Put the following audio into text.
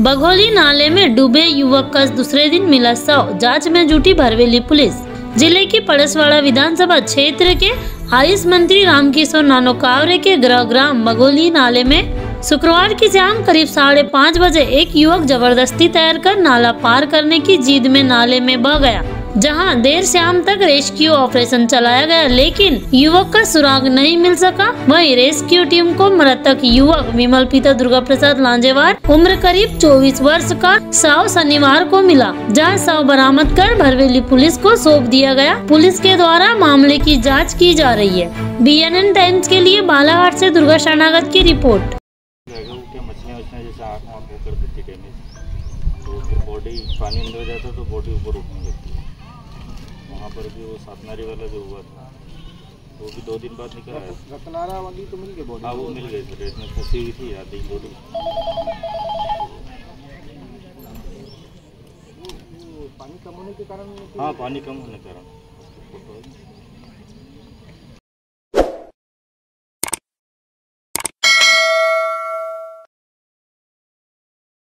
बघौली नाले में डूबे युवक का दूसरे दिन मिला शव। जाँच में जुटी भरवेली पुलिस। ज़िले की पड़सवाड़ा विधानसभा क्षेत्र के आयुष मंत्री रामकिशोर नानो कावरे के ग्रह ग्राम बघोली नाले में शुक्रवार की शाम करीब साढ़े पाँच बजे एक युवक ज़बरदस्ती तैर कर नाला पार करने की जिद में नाले में बह गया। जहाँ देर शाम तक रेस्क्यू ऑपरेशन चलाया गया, लेकिन युवक का सुराग नहीं मिल सका। वहीं रेस्क्यू टीम को मृतक युवक विमल पिता दुर्गा प्रसाद लांजेवार, उम्र करीब 24 वर्ष का शव शनिवार को मिला, जहाँ शव बरामद कर भरवेली पुलिस को सौंप दिया गया। पुलिस के द्वारा मामले की जाँच की जा रही है। बीएनएन टाइम्स के लिए बालाघाट ऐसी दुर्गा शरणागत की रिपोर्ट। तो पानी अंदर जाता तो बॉडी ऊपर उठने लगती है वहाँ पर भी वो सातनारी वाला जो हुआ था वो भी दो दिन बाद निकल आया। रतनारा वाली तो मिल गई बॉडी? हाँ वो मिल गई थी रेत में फंसी हुई थी आधी बॉडी पानी कम होने के कारण? हाँ पानी कम होने के कारण।